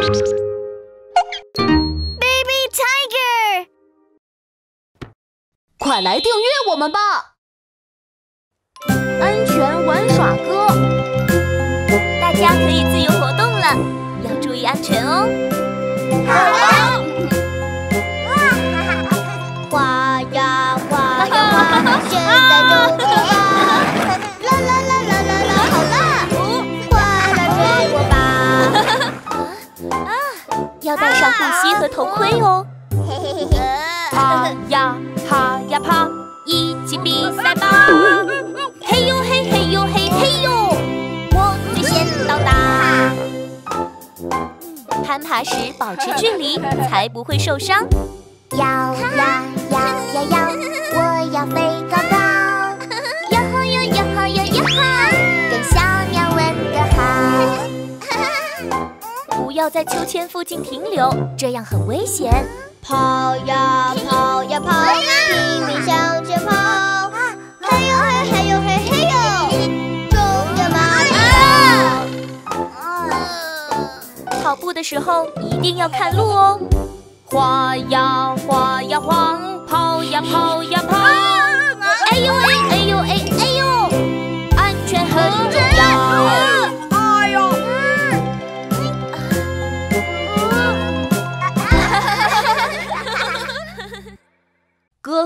Baby Tiger，快来订阅我们吧！安全玩耍歌，大家可以自由活动了，要注意安全哦。好的。花呀花呀花，现在就要戴上护膝和头盔哦。爬呀爬呀爬，一起比赛吧！嘿呦嘿嘿呦嘿嘿呦，我最先到达。攀爬时保持距离，才不会受伤。摇呀摇呀摇，我要飞高高。要在秋千附近停留，这样很危险。跑呀跑呀跑，拼命向前跑。嘿呦嘿嘿呦嘿嘿呦，冲呀马跑！跑步的时候一定要看路哦。滑呀滑呀滑，跑呀跑呀跑。哎呦哎哎呦哎哎呦，安全很重要。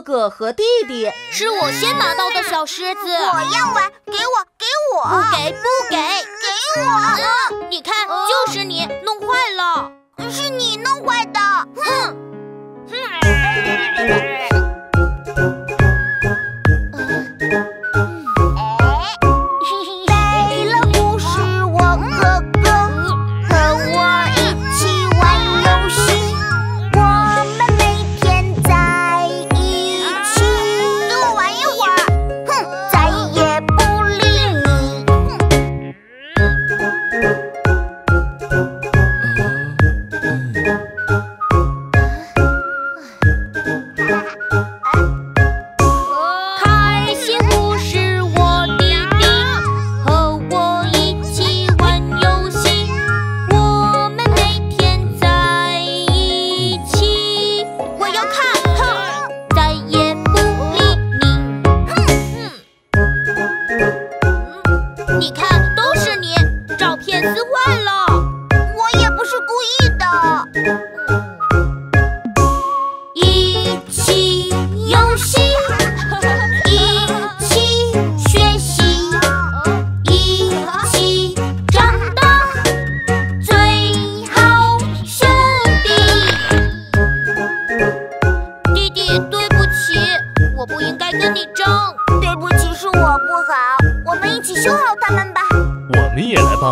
哥哥和弟弟是我先拿到的小狮子，我要玩，给我给我，不给不给，给我！你看，就是你弄坏了，是你弄坏的，哼！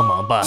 帮忙吧。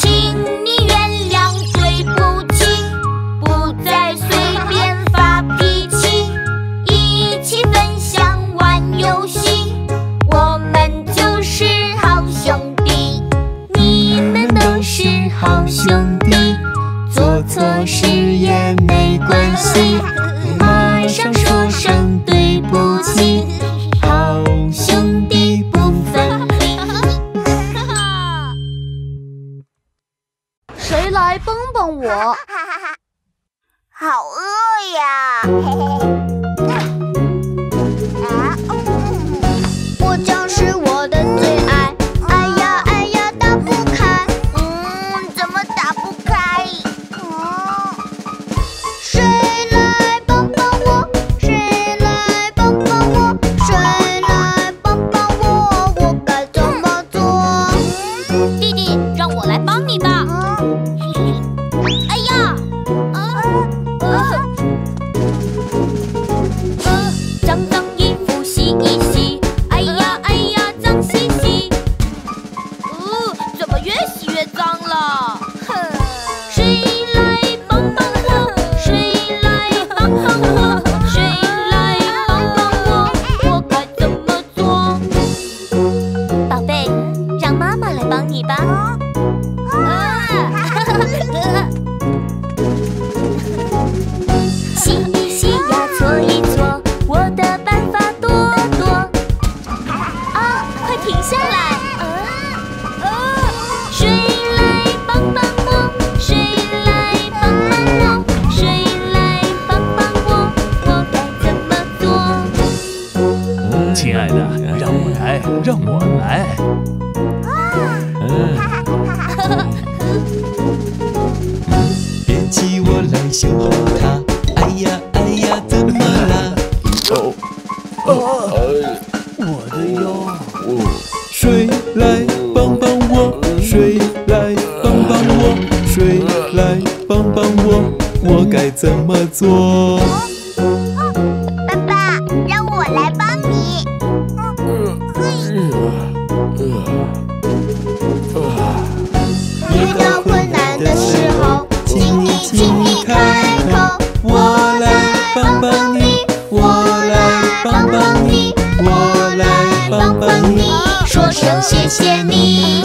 说声谢谢你。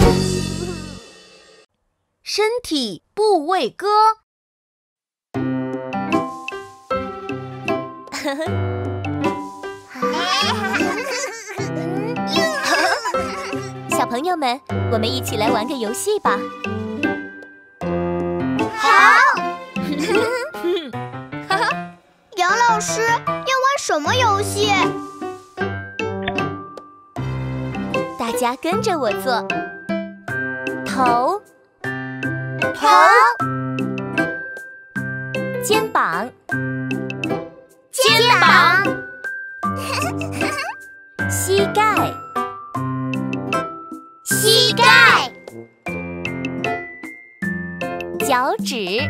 身体部位歌。小朋友们，我们一起来玩个游戏吧。好。杨老师要玩什么游戏？大家跟着我做。头，头，肩膀，肩膀，膝盖，膝盖，脚趾，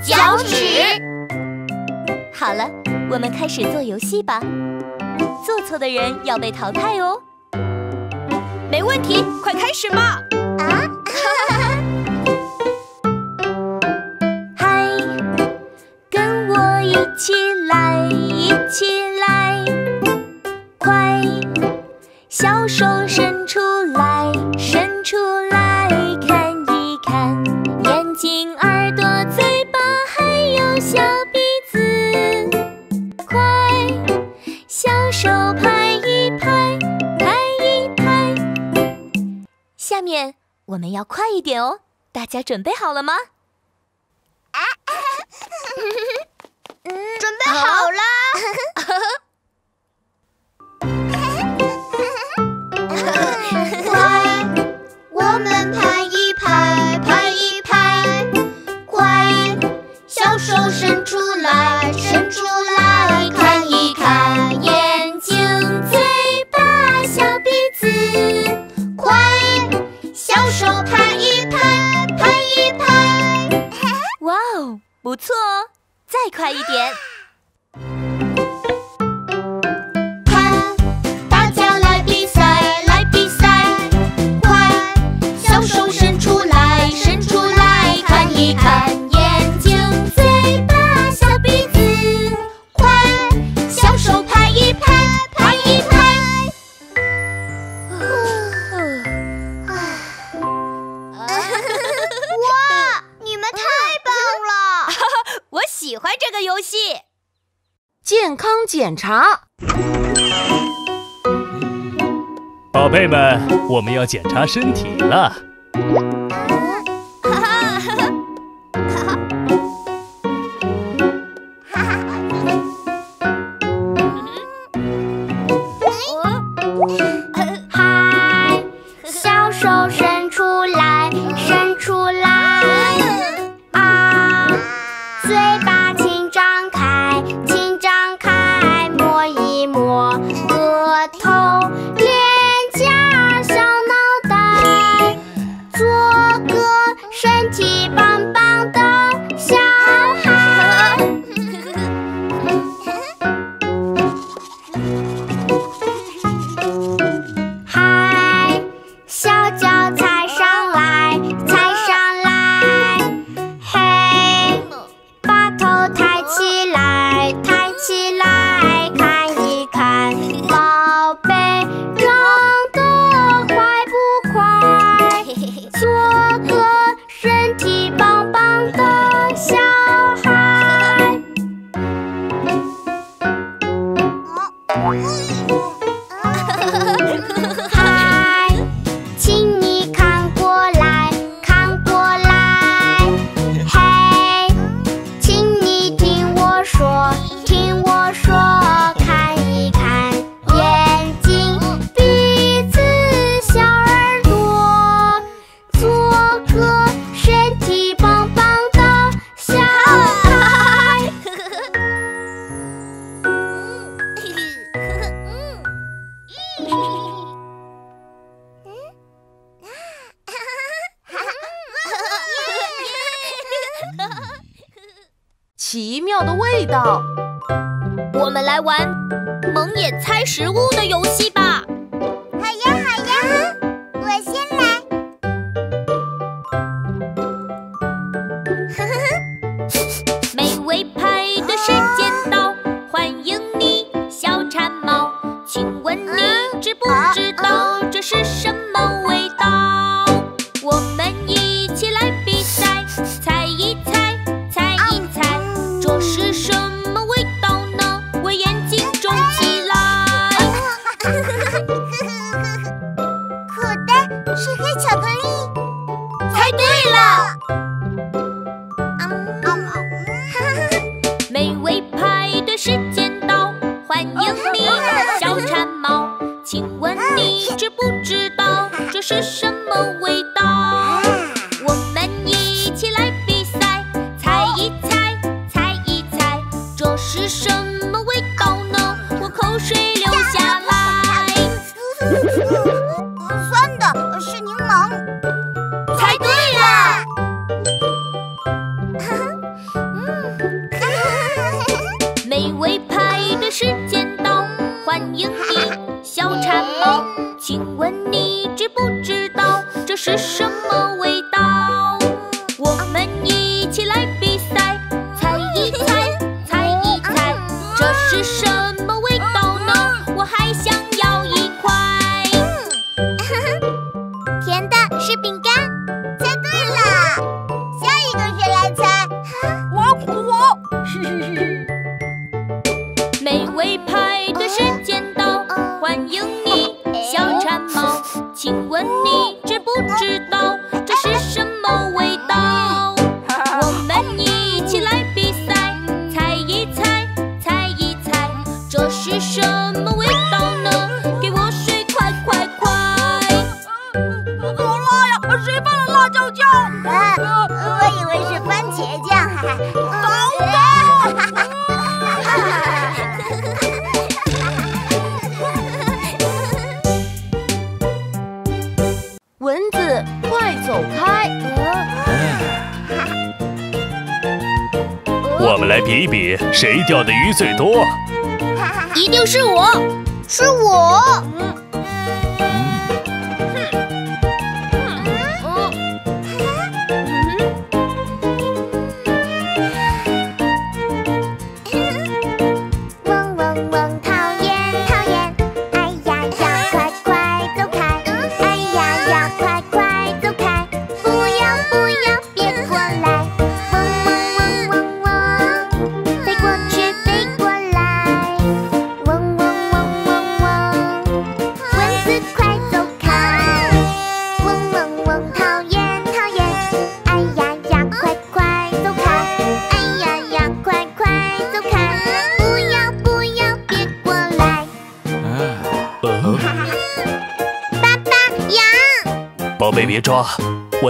脚趾。好了，我们开始做游戏吧。做错的人要被淘汰哦。没问题，快开始嘛！啊！嗨，跟我一起来，一起来，快，小手伸出来，伸出来看一看，眼睛、耳朵、嘴巴还有小鼻子，快，小手拍，下面我们要快一点哦，大家准备好了吗？啊准备好了。快，我们拍一拍，拍一拍，快，小手伸出来，伸出来不错哦，再快一点！喜欢这个游戏。健康检查，宝贝们，我们要检查身体了。的味道，我们来玩蒙眼猜食物的游戏吧。美味派对时间到欢迎你小馋猫请问你知不知道这是什么？钓的鱼最多。一定是我。是我。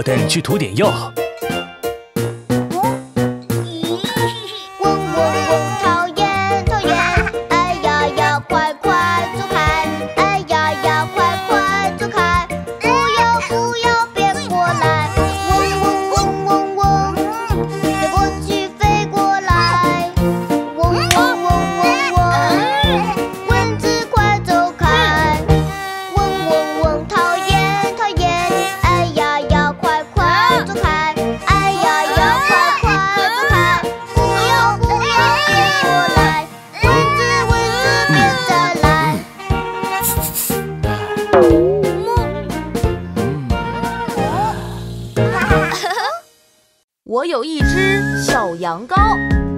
我带你去涂点药我有一只小羊羔。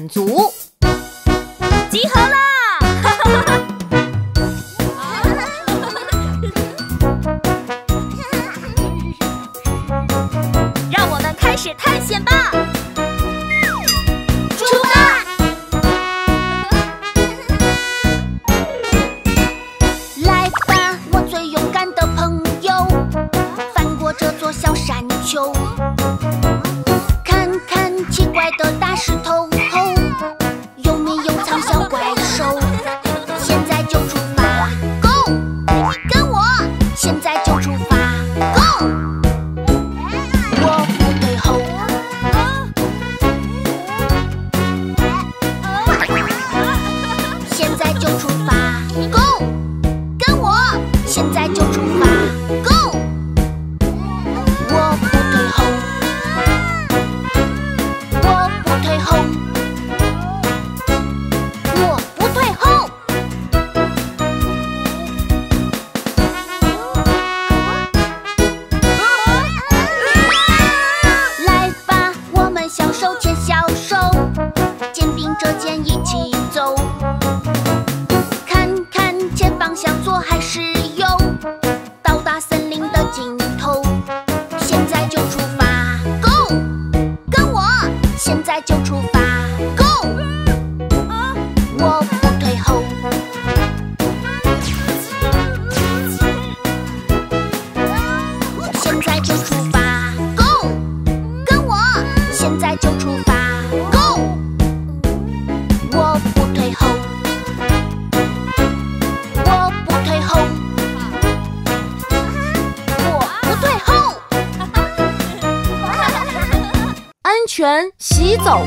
满足全洗澡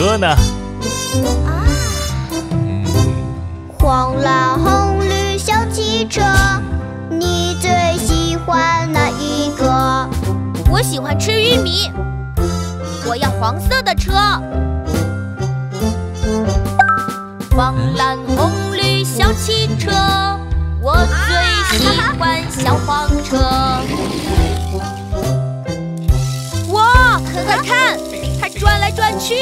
车呢？啊黄蓝红绿小汽车你最喜欢哪一个？我喜欢吃玉米。我要黄色的车。黄蓝红绿小汽车我最喜欢小黄车。哇快看它转来转去。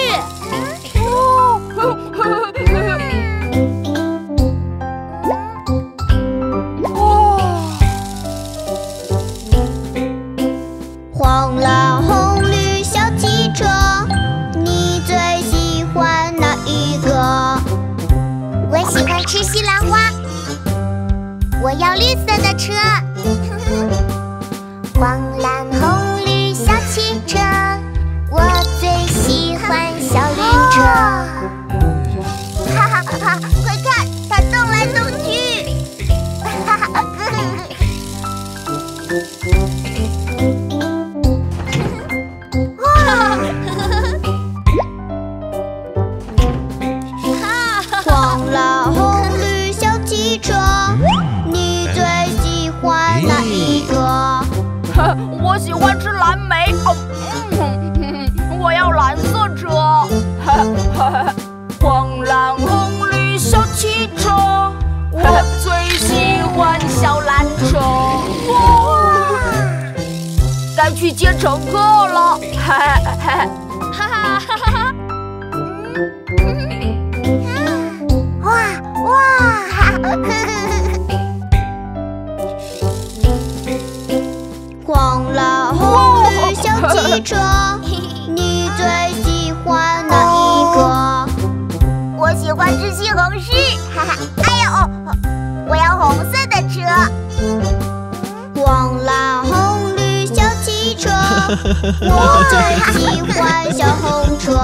我最喜欢小红车。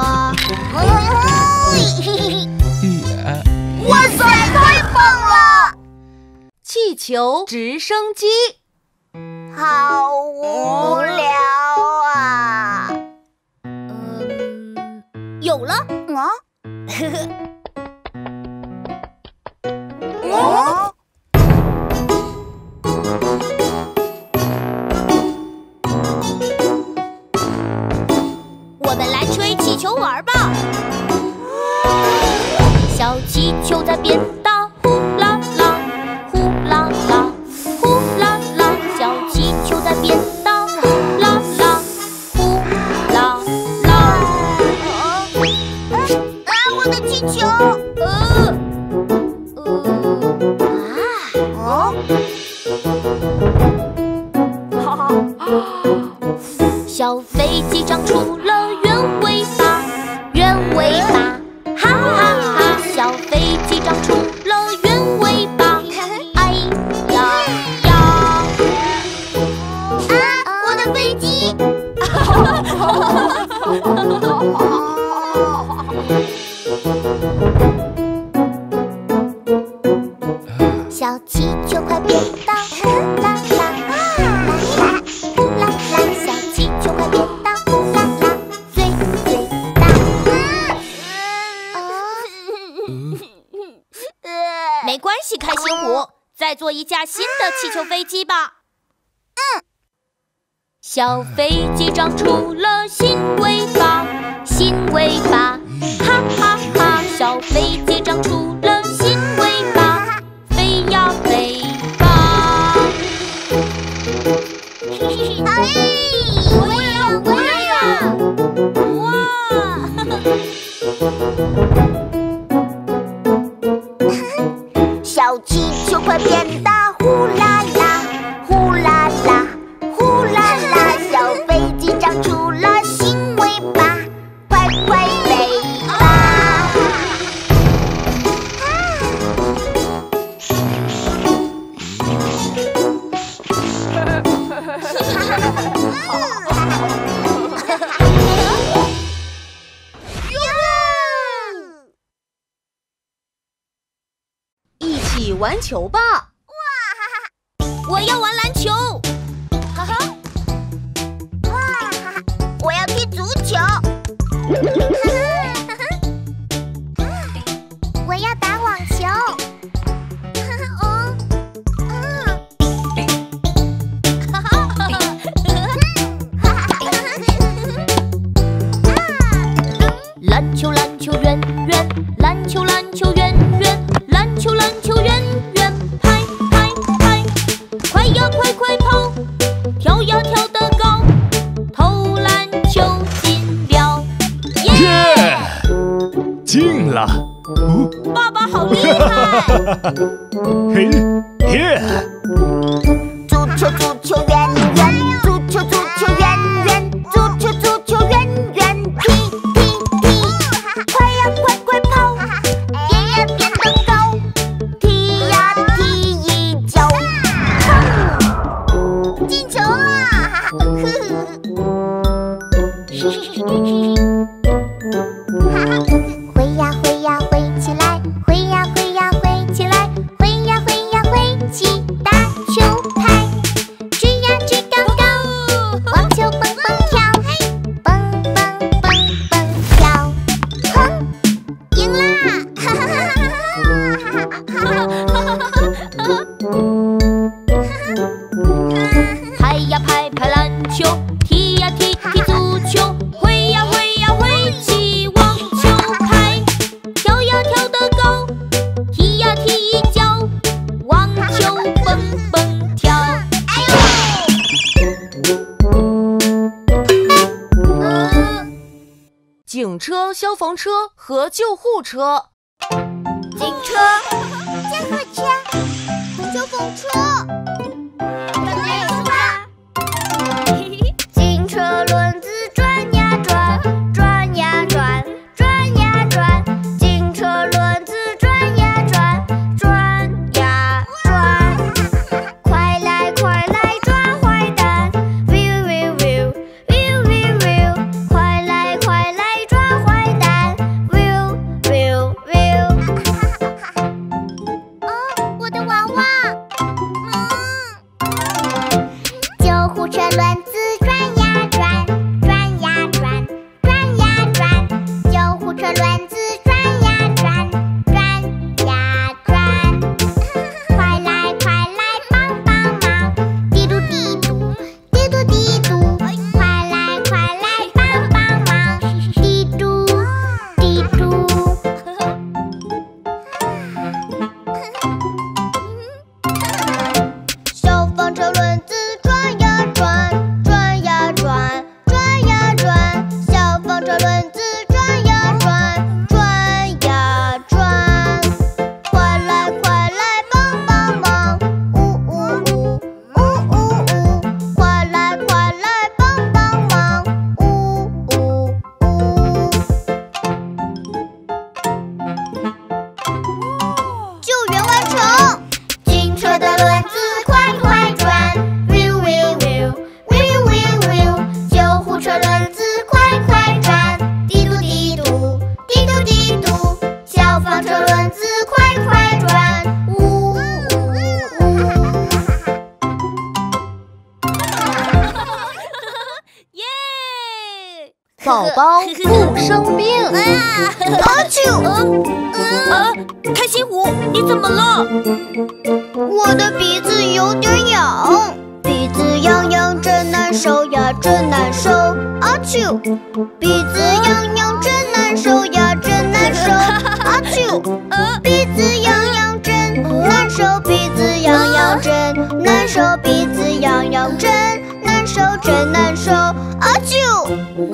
嘿嘿嘿哇塞太棒了气球直升机好无聊啊嗯有了啊呵呵玩吧。小气球在变小飞机长出。玩球吧。哇哈哈哈。我要玩篮球。Thank you. 车和救护车。警车救护车和消防车。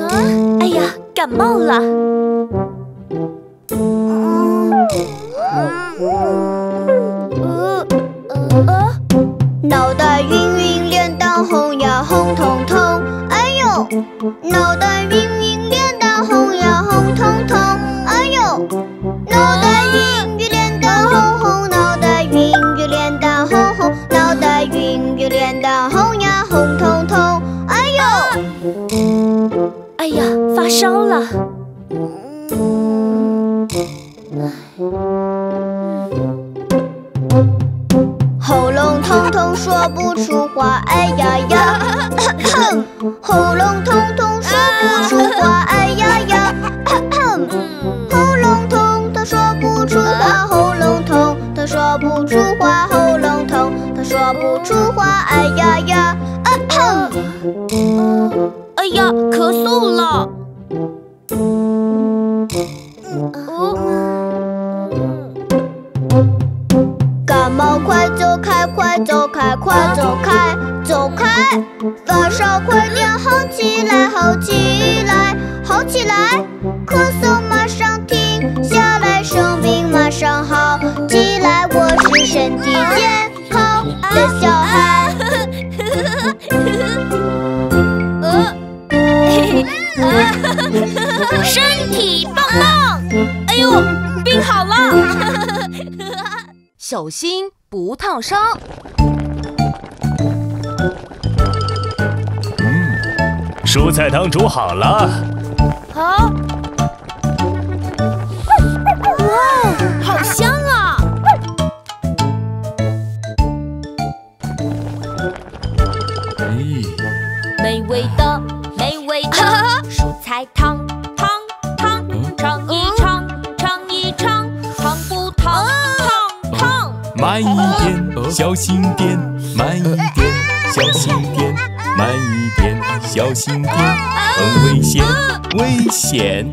啊，哎呀，感冒了。脑袋晕晕，脸蛋红呀，红彤彤。哎呦，脑袋晕。烧了，喉咙痛痛说不出话，哎呀呀，喉咙痛痛说不出话，哎呀呀，喉咙痛痛说不出话，喉咙痛痛说不出话，喉咙痛痛说不出话，哎呀呀，啊哼，哎呀，咳嗽了。走开，快走开，走开！发烧快点好起来，好起来，好起来！咳嗽马上停下来，生病马上好起来。我是身体健康的小孩。身体棒棒！哎呦，病好了！小心不烫伤。嗯，蔬菜汤煮好了。啊！慢一点，小心点，慢一点，小心点，慢一点，小心点，很危险，危险！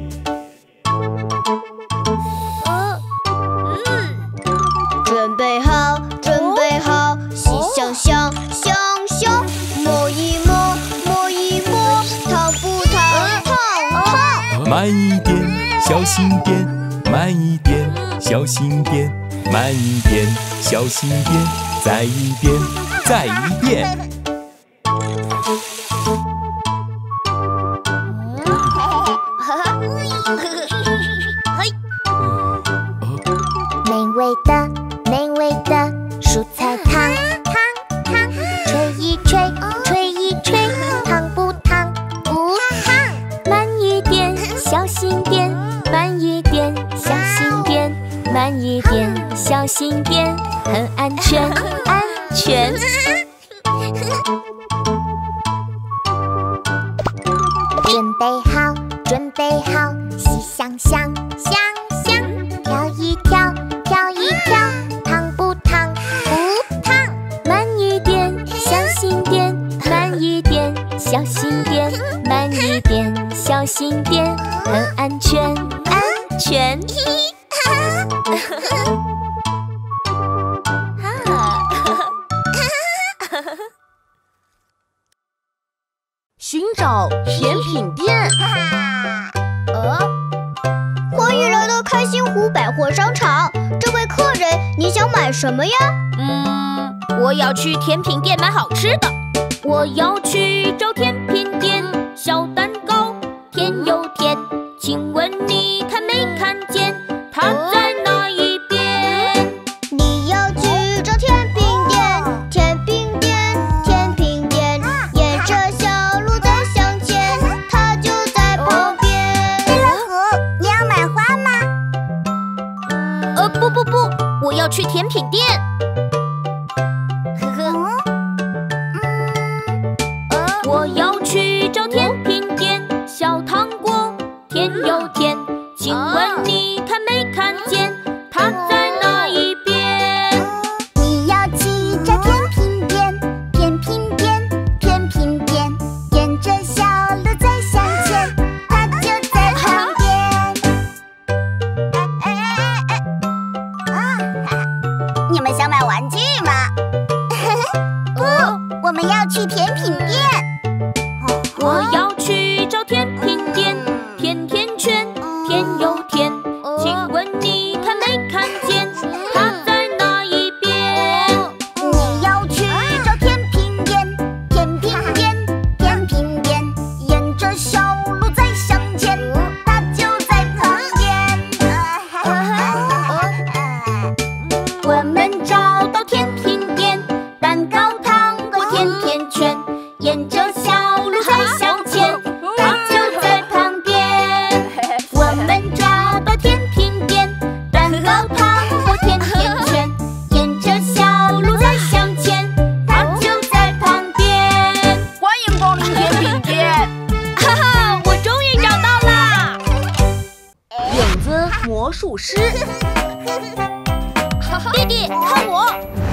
准备好，准备好，洗香香，香香，摸一摸，摸一摸，烫不烫？烫烫！慢一点，小心点，慢一点，小心点，慢一点，小心点，再一遍，再一遍。今天，很安全，安全。准备好，准备好，喜，香香，要去甜品店买好吃的。我要去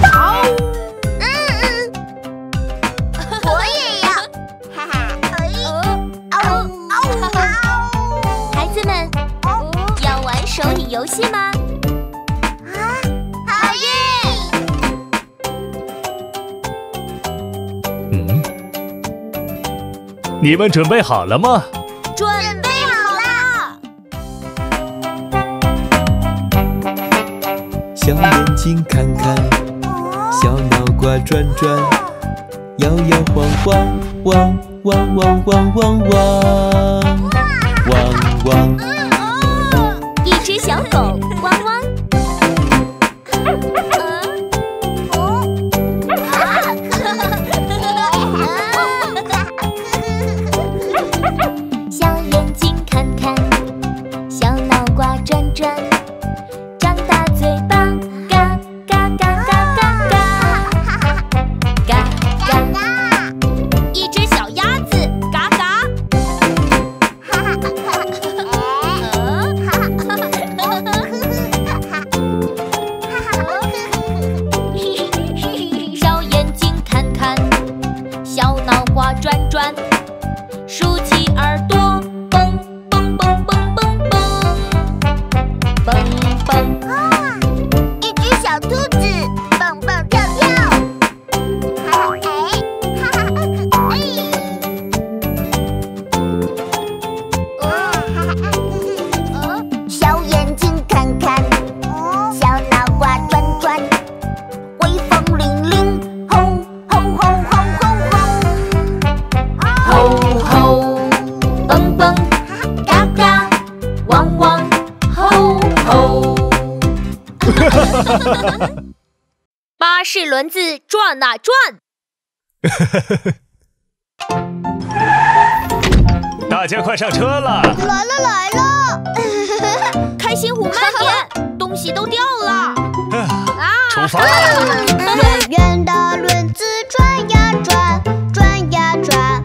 好嗯嗯。我也要。哈哈。好一哦哦哈哈。孩子们要玩手语游戏吗啊好。耶嗯你们准备好。了吗准备好。了小眼睛看看转转，摇摇晃晃，汪汪汪汪汪汪汪汪汪。哪转？大家快上车了！来了来了！开心虎，慢点，东西都掉了。啊！圆 的轮子转呀转，转呀转。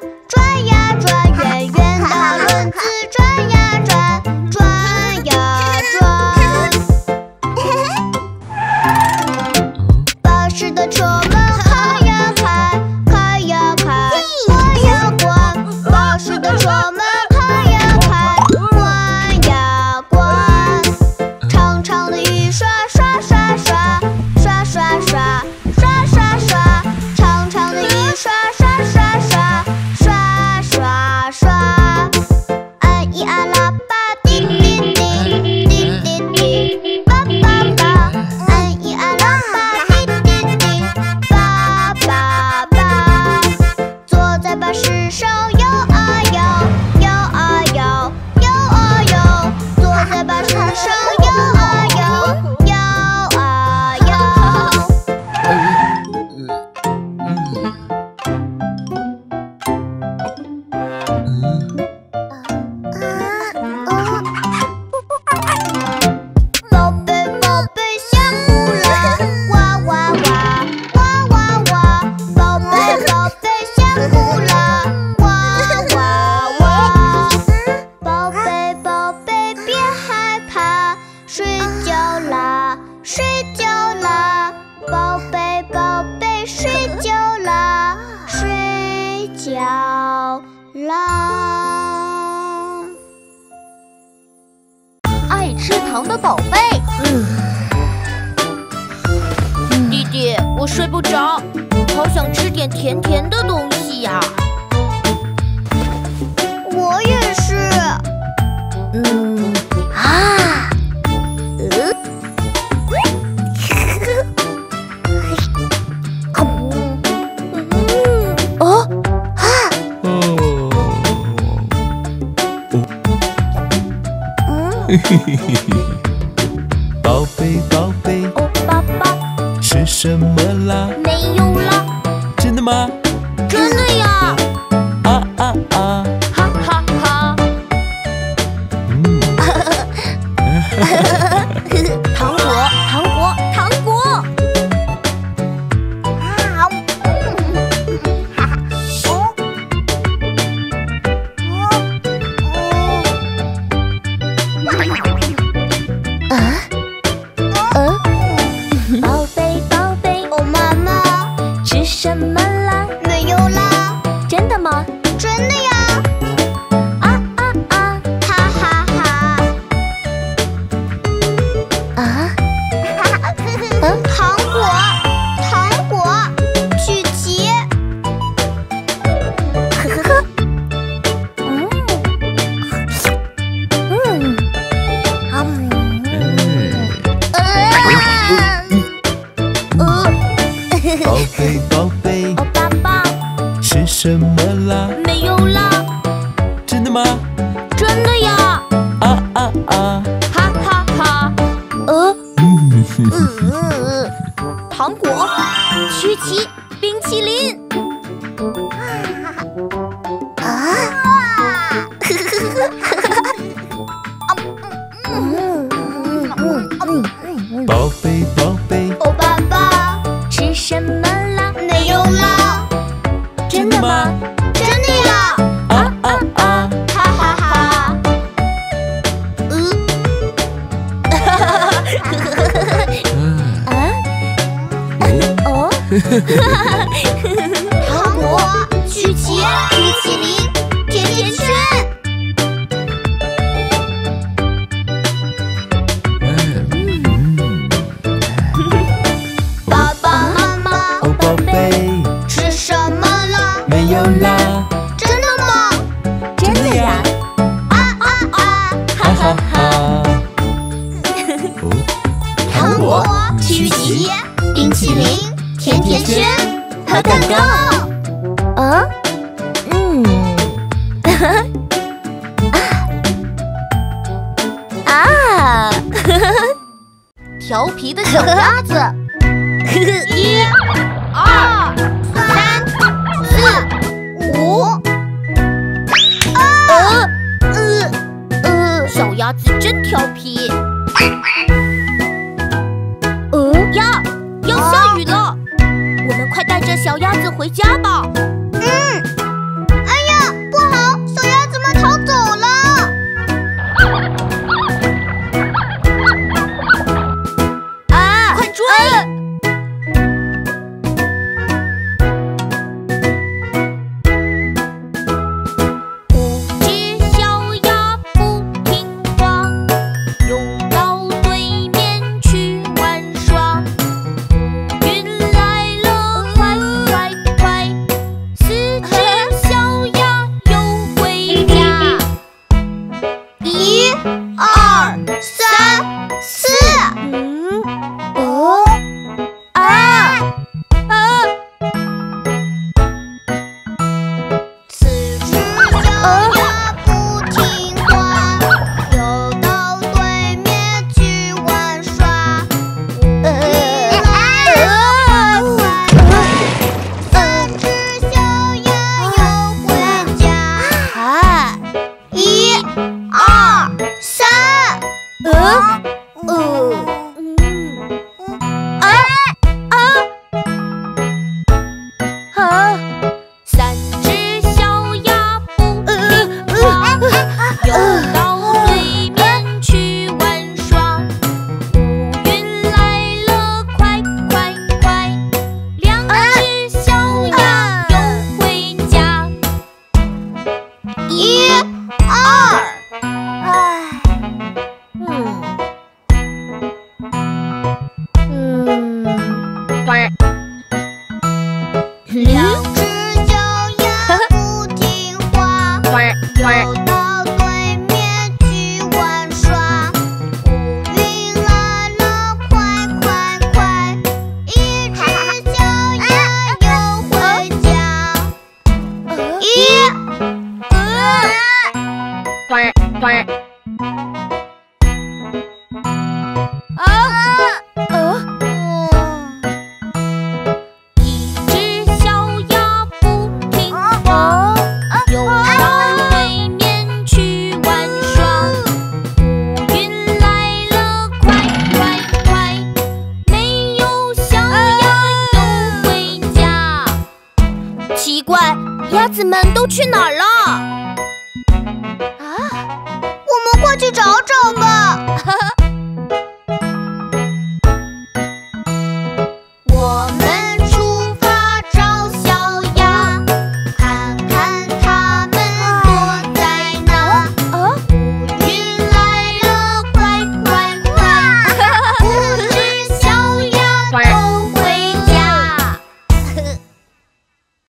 嘿嘿嘿嘿嘿，宝贝宝贝，哦爸爸，吃什么啦？没有啦，真的吗？真的。